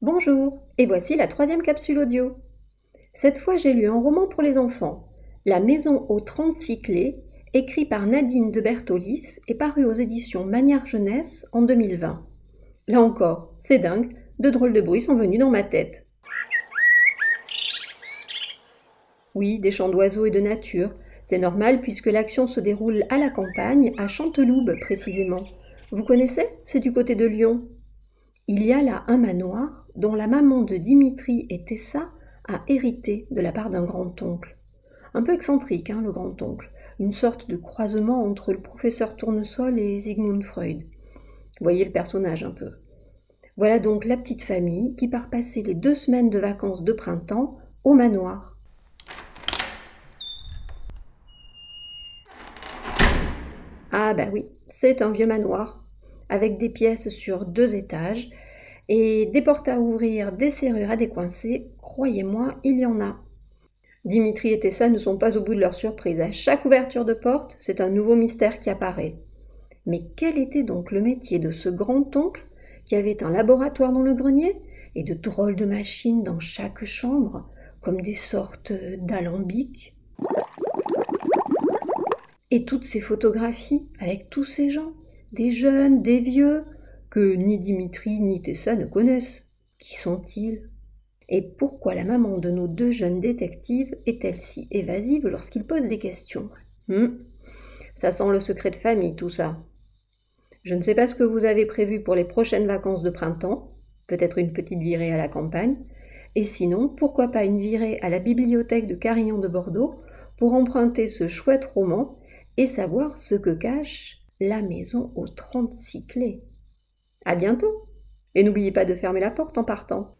Bonjour, et voici la troisième capsule audio. Cette fois, j'ai lu un roman pour les enfants, La maison aux 36 clés, écrit par Nadine de Bertolis et paru aux éditions Manière Jeunesse en 2020. Là encore, c'est dingue, de drôles de bruits sont venus dans ma tête. Oui, des chants d'oiseaux et de nature. C'est normal puisque l'action se déroule à la campagne, à Chanteloube précisément. Vous connaissez C'est du côté de Lyon. Il y a là un manoir dont la maman de Dimitri et Tessa a hérité de la part d'un grand-oncle. Un peu excentrique, hein, le grand-oncle. Une sorte de croisement entre le professeur Tournesol et Sigmund Freud. Voyez le personnage un peu. Voilà donc la petite famille qui part passer les deux semaines de vacances de printemps au manoir. Ah ben oui, c'est un vieux manoir, avec des pièces sur deux étages, et des portes à ouvrir, des serrures à décoincer, croyez-moi, il y en a. Dimitri et Tessa ne sont pas au bout de leur surprise. À chaque ouverture de porte, c'est un nouveau mystère qui apparaît. Mais quel était donc le métier de ce grand-oncle qui avait un laboratoire dans le grenier et de drôles de machines dans chaque chambre, comme des sortes d'alambics? Et toutes ces photographies avec tous ces gens, des jeunes, des vieux, que ni Dimitri ni Tessa ne connaissent. Qui sont-ils? Et pourquoi la maman de nos deux jeunes détectives est-elle si évasive lorsqu'ils posent des questions? Hum Ça sent le secret de famille, tout ça. Je ne sais pas ce que vous avez prévu pour les prochaines vacances de printemps, peut-être une petite virée à la campagne, et sinon, pourquoi pas une virée à la bibliothèque de Carignan de Bordeaux pour emprunter ce chouette roman et savoir ce que cache la maison aux 36 clés? À bientôt! Et n'oubliez pas de fermer la porte en partant.